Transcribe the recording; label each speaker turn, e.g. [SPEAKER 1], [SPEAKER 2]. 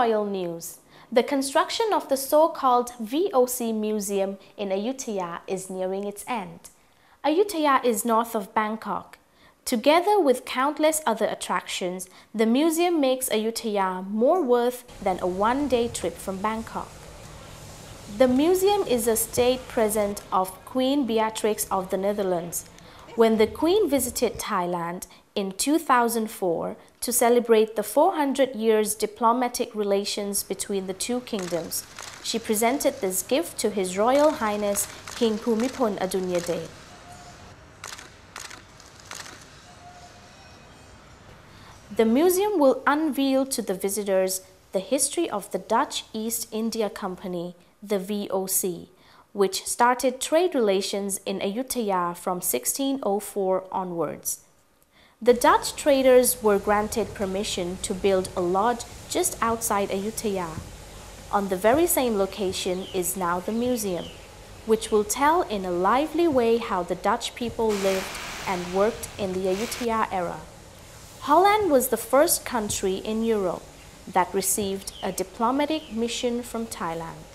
[SPEAKER 1] royal news. The construction of the so-called VOC Museum in Ayutthaya is nearing its end. Ayutthaya is north of Bangkok. Together with countless other attractions, the museum makes Ayutthaya more worth than a one-day trip from Bangkok. The museum is a state present of Queen Beatrix of the Netherlands. When the Queen visited Thailand in 2004 to celebrate the 400 years diplomatic relations between the two kingdoms, she presented this gift to His Royal Highness King Bhumibol Adulyadej. The museum will unveil to the visitors the history of the Dutch East India Company, the VOC, which started trade relations in Ayutthaya from 1604 onwards. The Dutch traders were granted permission to build a lodge just outside Ayutthaya. On the very same location is now the museum, which will tell in a lively way how the Dutch people lived and worked in the Ayutthaya era. Holland was the first country in Europe that received a diplomatic mission from Thailand.